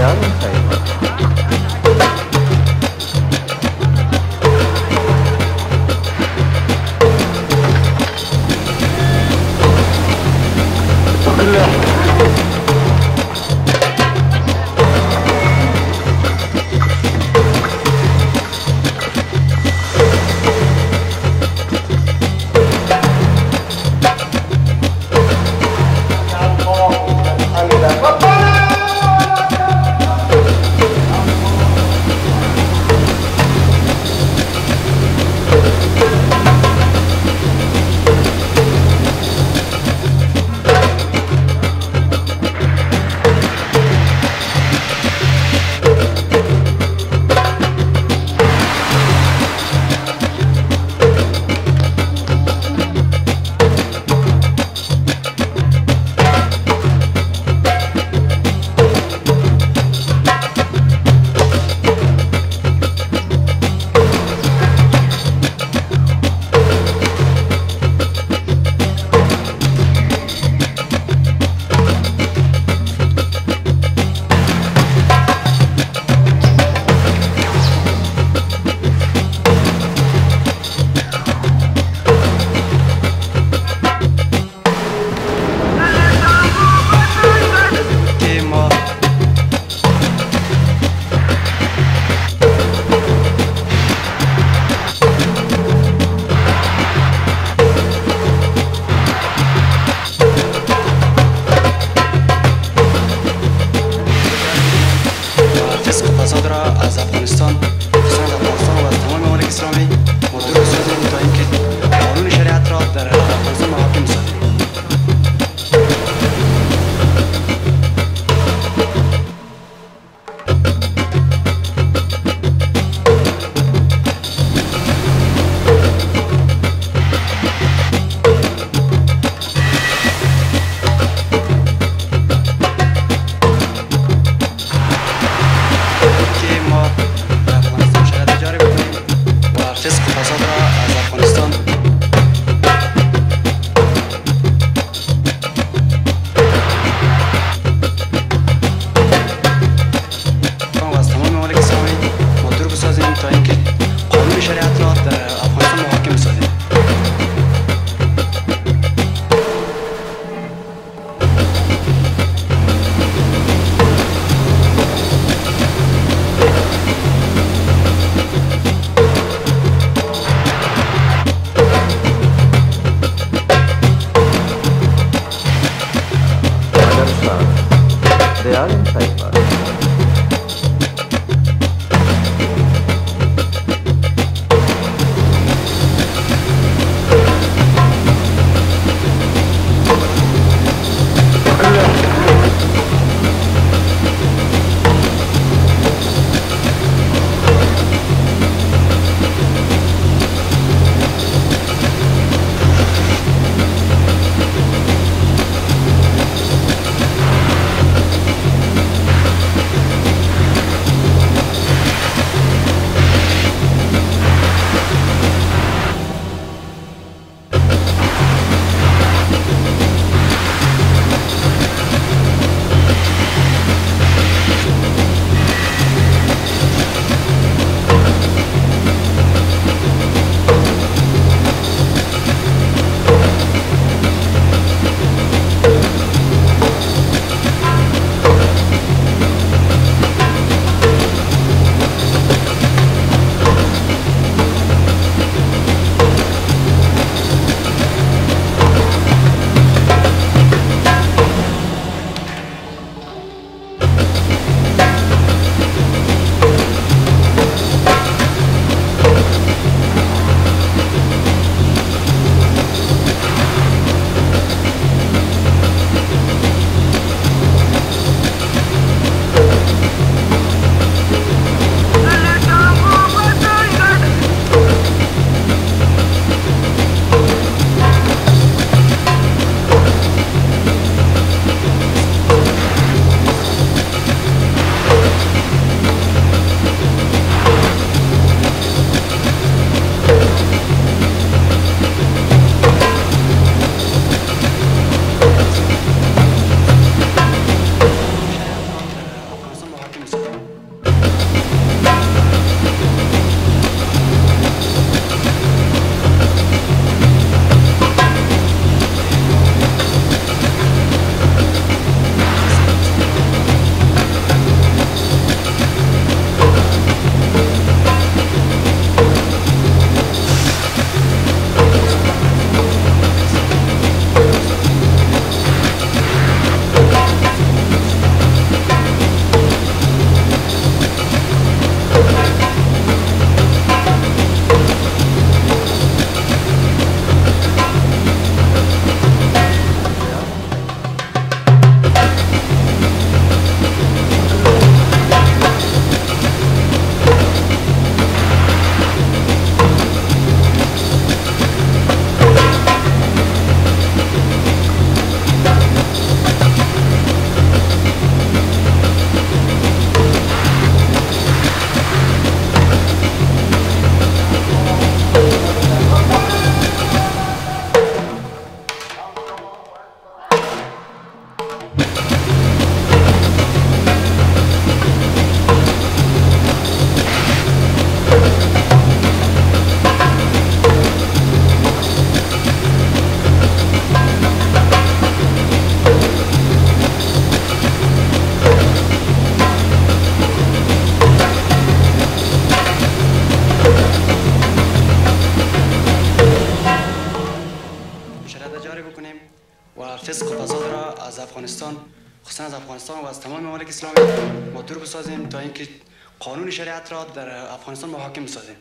杨幂 و فسق و فساد را از افغانستان خصوصا از افغانستان و از تمام ممالک اسلامی ما دور بسازیم تا اینکه قانون شریعت را در افغانستان محاکم بسازیم.